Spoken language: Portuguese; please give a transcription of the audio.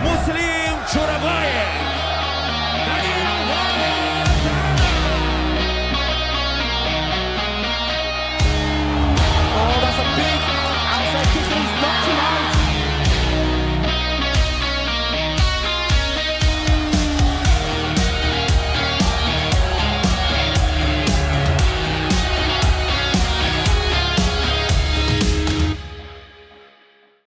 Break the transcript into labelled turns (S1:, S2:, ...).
S1: Muslim.